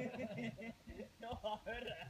no, ahora.